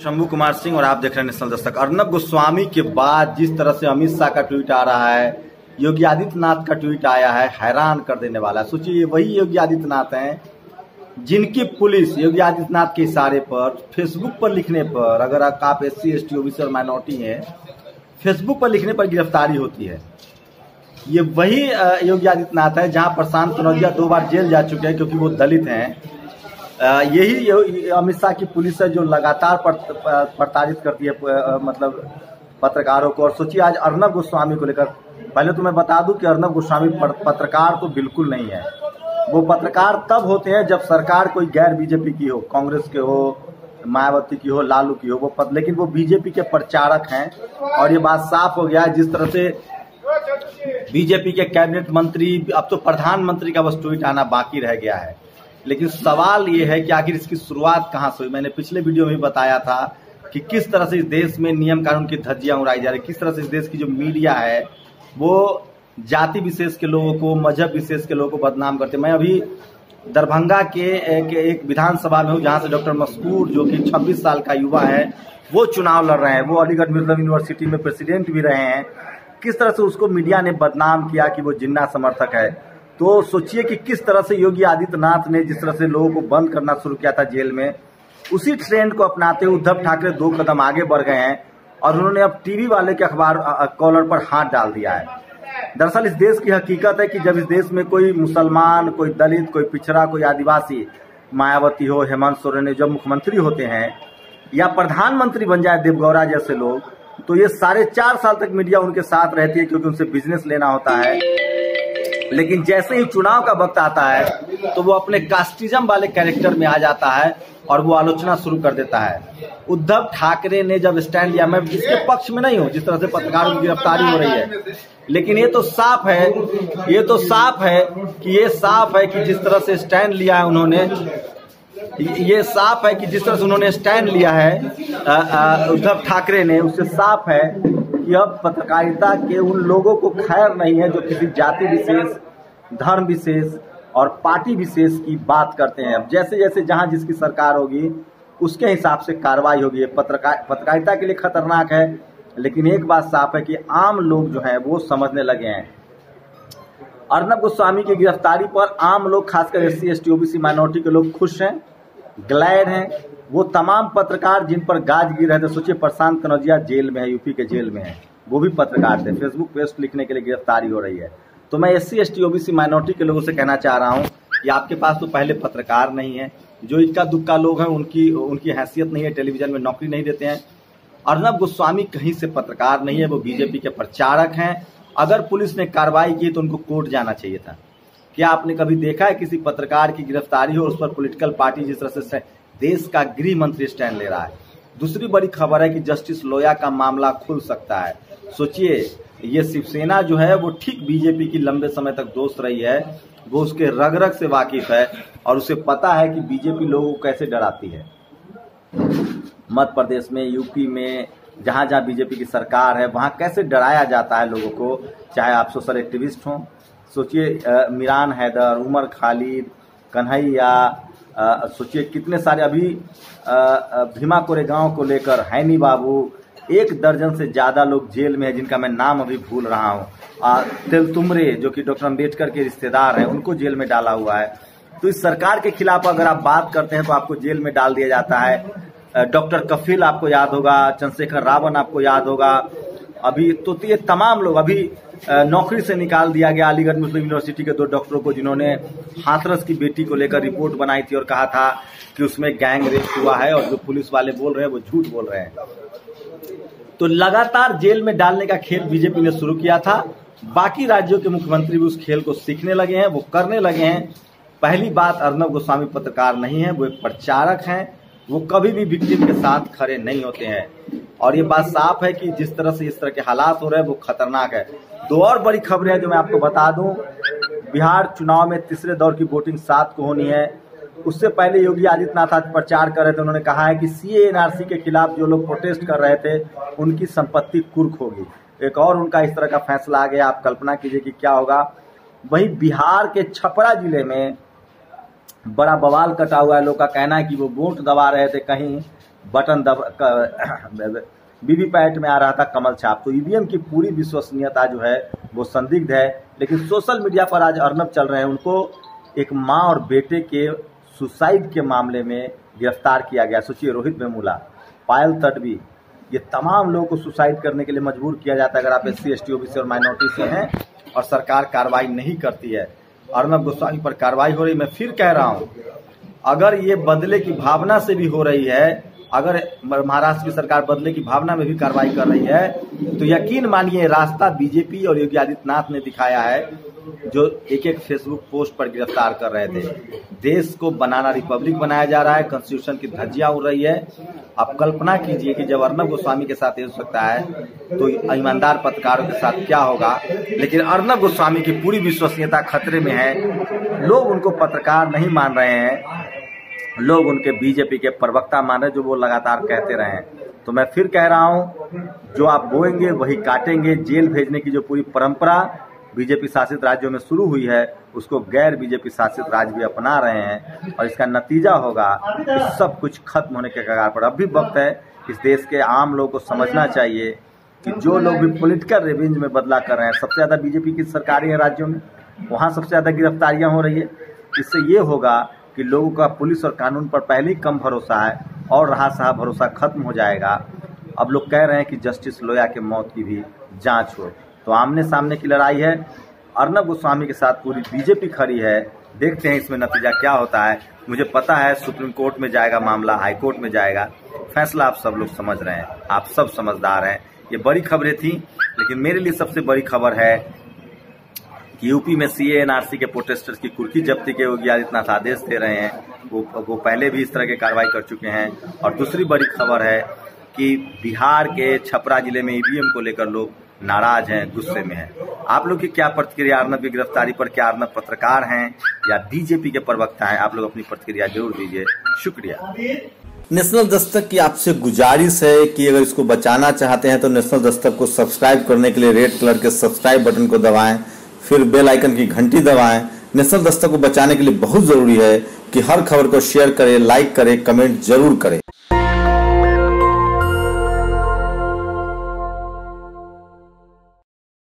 शंभू कुमार सिंह और आप देख रहे हैं नेशनल दस्तक। अर्नब गोस्वामी के बाद जिस तरह से अमित शाह का ट्वीट आ रहा है, योगी आदित्यनाथ का ट्वीट आया है, हैरान कर देने वाला है। सोचिए वही योगी आदित्यनाथ हैं जिनकी पुलिस योगी आदित्यनाथ के इशारे पर फेसबुक पर लिखने पर, अगर आप S C S T minority हैं फेसबुक पर लिखने पर गिरफ्तारी होती है। ये वही योगी आदित्यनाथ है जहाँ प्रशांत कनौजिया दो बार जेल जा चुके हैं क्योंकि वो दलित हैं। यही अमित शाह की पुलिस है जो लगातार प्रताड़ित करती है मतलब पत्रकारों को। और सोचिए आज अर्नब गोस्वामी को लेकर पहले तो मैं बता दूँ कि अर्नब गोस्वामी पत्रकार तो बिल्कुल नहीं है। वो पत्रकार तब होते हैं जब सरकार कोई गैर बीजेपी की हो कांग्रेस के हो मायावती की हो लालू की हो वो पत, लेकिन वो बीजेपी के प्रचारक हैं। और ये बात साफ़ हो गया जिस तरह से बीजेपी के कैबिनेट मंत्री अब तो प्रधानमंत्री का बस ट्वीट आना बाकी रह गया है। लेकिन सवाल ये है कि आखिर इसकी शुरुआत कहाँ से हुई? मैंने पिछले वीडियो में बताया था कि किस तरह से इस देश में नियम कानून की धज्जियाँ उड़ाई जा रही किस तरह से इस देश की जो मीडिया है वो जाति विशेष के लोगों को मज़हब विशेष के लोगों को बदनाम करते मैं अभी दरभंगा के एक, एक विधानसभा में हूँ जहाँ से डॉक्टर मस्कूर जो कि 26 साल का युवा है वो चुनाव लड़ रहे हैं। वो अलीगढ़ मुस्लिम यूनिवर्सिटी में प्रेसिडेंट भी रहे हैं। किस तरह से उसको मीडिया ने बदनाम किया कि वो जिन्ना समर्थक है? तो सोचिए कि किस तरह से योगी आदित्यनाथ ने जिस तरह से लोगों को बंद करना शुरू किया था जेल में, उसी ट्रेंड को अपनाते हुए उद्धव ठाकरे दो कदम आगे बढ़ गए हैं और उन्होंने अब टीवी वाले के अखबार कॉलर पर हाथ डाल दिया है। दरअसल इस देश की हकीकत है कि जब इस देश में कोई मुसलमान, कोई दलित, कोई पिछड़ा, कोई आदिवासी, मायावती हो, हेमंत सोरेन जब मुख्यमंत्री होते हैं या प्रधानमंत्री बन जाए देवगौड़ा जैसे लोग तो ये साढ़े चार साल तक मीडिया उनके साथ रहती है क्योंकि उनसे बिज़नेस लेना होता है। लेकिन जैसे ही चुनाव का वक्त आता है तो वो अपने कास्टिज्म वाले कैरेक्टर में आ जाता है और वो आलोचना शुरू कर देता है। उद्धव ठाकरे ने जब स्टैंड लिया, मैं इसके पक्ष में नहीं हूँ, जिस तरह से पत्रकारों की गिरफ्तारी हो रही है। लेकिन ये तो साफ़ है, ये तो साफ़ है कि ये साफ़ है कि जिस तरह से स्टैंड लिया है उन्होंने, ये साफ़ है कि जिस तरह से उन्होंने स्टैंड लिया है उद्धव ठाकरे ने, उससे साफ़ है अब पत्रकारिता के उन लोगों को खैर नहीं है जो किसी जाति विशेष, धर्म विशेष और पार्टी विशेष की बात करते हैं। अब जैसे जैसे जहाँ जिसकी सरकार होगी, उसके हिसाब से कार्रवाई होगी। पत्रकार पत्रकारिता के लिए खतरनाक है, लेकिन एक बात साफ़ है कि आम लोग जो है, वो समझने लगे हैं। अर्नब गोस्वामी की गिरफ्तारी पर आम लोग, खासकर S C S T OBC, minority के लोग खुश हैं। ग्लैड हैं। वो तमाम पत्रकार जिन पर गाज गिर रहे थे, सोचिए, प्रशांत कनौजिया जेल में है, यूपी के जेल में है। वो भी पत्रकार थे। फेसबुक पेस्ट लिखने के लिए गिरफ्तारी हो रही है। तो मैं S C S T OBC minority के लोगों से कहना चाह रहा हूँ कि आपके पास तो पहले पत्रकार नहीं है। जो इक्का दुक्का लोग हैं, उनकी उनकी हैसियत नहीं है, टेलीविज़न में नौकरी नहीं देते हैं। अर्नब गोस्वामी कहीं से पत्रकार नहीं है, वो बीजेपी के प्रचारक हैं। अगर पुलिस ने कार्रवाई की तो उनको कोर्ट जाना चाहिए था। क्या आपने कभी देखा है किसी पत्रकार की गिरफ्तारी हो उस पर पॉलिटिकल पार्टी जिस तरह से देश का गृह मंत्री स्टैंड ले रहा है? दूसरी बड़ी खबर है कि जस्टिस लोया का मामला खुल सकता है। सोचिए, ये शिवसेना जो है, वो ठीक बीजेपी की लंबे समय तक दोस्त रही है। वो उसके रग रग से वाकिफ है और उसे पता है कि बीजेपी लोगों को कैसे डराती है। मध्य प्रदेश में, यूपी में, जहाँ जहाँ बीजेपी की सरकार है, वहाँ कैसे डराया जाता है लोगों को? चाहे आप सोशल एक्टिविस्ट हों सोचिए मीरान हैदर, उमर खालिद, कन्हैया सोचिए कितने सारे अभी भीमा कोरेगांव को लेकर हैनी बाबू, एक दर्जन से ज़्यादा लोग जेल में है जिनका मैं नाम अभी भूल रहा हूँ। तिल तुमरे जो कि डॉक्टर अंबेडकर के रिश्तेदार हैं, उनको जेल में डाला हुआ है। तो इस सरकार के खिलाफ अगर आप बात करते हैं तो आपको जेल में डाल दिया जाता है। डॉक्टर कफिल आपको याद होगा, चंद्रशेखर रावण आपको याद होगा। अभी तो ये तमाम लोग अभी नौकरी से निकाल दिया गया अलीगढ़ मुस्लिम यूनिवर्सिटी के दो डॉक्टरों को जिन्होंने हाथरस की बेटी को लेकर रिपोर्ट बनाई थी और कहा था कि उसमें गैंग रेप हुआ है और जो पुलिस वाले बोल रहे हैं वो झूठ बोल रहे हैं। तो लगातार जेल में डालने का खेल बीजेपी ने शुरू किया था। बाकी राज्यों के मुख्यमंत्री भी उस खेल को सीखने लगे हैं, वो करने लगे हैं। पहली बात अर्नब गोस्वामी पत्रकार नहीं है, वो एक प्रचारक हैं। वो कभी भी विक्टिम के साथ खड़े नहीं होते हैं। और ये बात साफ़ है कि जिस तरह से इस तरह के हालात हो रहे हैं, वो खतरनाक है। दो और बड़ी खबरें हैं जो मैं आपको बता दूँ। बिहार चुनाव में तीसरे दौर की वोटिंग सात को होनी है। उससे पहले योगी आदित्यनाथ आज प्रचार कर रहे थे। उन्होंने कहा है कि सी के खिलाफ जो लोग प्रोटेस्ट कर रहे थे, उनकी संपत्ति कुर्क होगी। एक और उनका इस तरह का फैसला आ गया। आप कल्पना कीजिए कि क्या होगा। वहीं बिहार के छपरा ज़िले में बड़ा बवाल कटा हुआ है, लोग का कहना है कि वो वोट दबा रहे थे कहीं, बटन दब वीवीपैट में आ रहा था कमल छाप। तो ईवीएम की पूरी विश्वसनीयता जो है, वो संदिग्ध है। लेकिन सोशल मीडिया पर आज अर्नब चल रहे हैं, उनको एक माँ और बेटे के सुसाइड के मामले में गिरफ़्तार किया गया। सोचिए, रोहित मेमूला पायल तडवी ये तमाम लोगों को सुसाइड करने के लिए मजबूर किया जाता है। अगर आप S C S T OBC और माइनॉरिटी से हैं और सरकार कार्रवाई नहीं करती है अर्नब गोस्वामी पर कार्रवाई हो रही मैं फिर कह रहा हूँ, अगर ये बदले की भावना से भी हो रही है अगर महाराष्ट्र की सरकार बदले की भावना में भी कार्रवाई कर रही है तो यकीन मानिए, रास्ता बीजेपी और योगी आदित्यनाथ ने दिखाया है, जो एक एक फेसबुक पोस्ट पर गिरफ़्तार कर रहे थे। देश को बनाना रिपब्लिक बनाया जा रहा है कॉन्स्टिट्यूशन की धज्जियाँ उड़ रही है। आप कल्पना कीजिए कि जब अर्नब गोस्वामी के साथ ये हो सकता है तो ईमानदार पत्रकारों के साथ क्या होगा? लेकिन अर्नब गोस्वामी की पूरी विश्वसनीयता खतरे में है। लोग उनको पत्रकार नहीं मान रहे हैं। लोग उनके बीजेपी के प्रवक्ता मान जो वो लगातार कहते रहे हैं। तो मैं फिर कह रहा हूँ, जो आप बोएँगे, वही काटेंगे। जेल भेजने की जो पूरी परंपरा बीजेपी शासित राज्यों में शुरू हुई है, उसको गैर बीजेपी शासित राज्य भी अपना रहे हैं और इसका नतीजा होगा कि सब कुछ खत्म होने के कगार पर। अब भी वक्त है इस देश के आम लोगों को समझना चाहिए कि जो लोग भी पॉलिटिकल रेवेंज में बदला कर रहे हैं, सबसे ज़्यादा बीजेपी की सरकारें हैं राज्यों में? वहाँ सबसे ज़्यादा गिरफ्तारियाँ हो रही है। इससे ये होगा कि लोगों का पुलिस और कानून पर पहले ही कम भरोसा है और रहा सहा भरोसा खत्म हो जाएगा। अब लोग कह रहे हैं कि जस्टिस लोया के मौत की भी जाँच हो। तो आमने सामने की लड़ाई है। अर्नब गोस्वामी के साथ पूरी बीजेपी खड़ी है। देखते हैं इसमें नतीजा क्या होता है। मुझे पता है सुप्रीम कोर्ट में जाएगा मामला, हाई कोर्ट में जाएगा। फैसला आप सब लोग समझ रहे हैं। आप सब समझदार हैं। ये बड़ी खबरें थी, लेकिन मेरे लिए सबसे बड़ी खबर है कि यूपी में सी एनआरसी के प्रोटेस्टर्स की कुर्की जब्ती के योगी आदित्यनाथ आदेश दे रहे हैं। वो वो पहले भी इस तरह की कार्रवाई कर चुके हैं। और दूसरी बड़ी खबर है कि बिहार के छपरा ज़िले में ईवीएम को लेकर लोग नाराज़ हैं, गुस्से में हैं। आप लोग की क्या प्रतिक्रिया? अर्नब की गिरफ्तारी पर क्या अर्नब पत्रकार हैं या बीजेपी के प्रवक्ता हैं? आप लोग अपनी प्रतिक्रिया ज़रूर दीजिए। शुक्रिया। नेशनल दस्तक की आपसे गुजारिश है कि अगर इसको बचाना चाहते हैं तो नेशनल दस्तक को सब्सक्राइब करने के लिए रेड कलर के सब्सक्राइब बटन को दबाएँ। फिर बेल आइकन की घंटी दबाएँ। नेशनल दस्तक को बचाने के लिए बहुत ज़रूरी है कि हर खबर को शेयर करें लाइक करें कमेंट ज़रूर करें।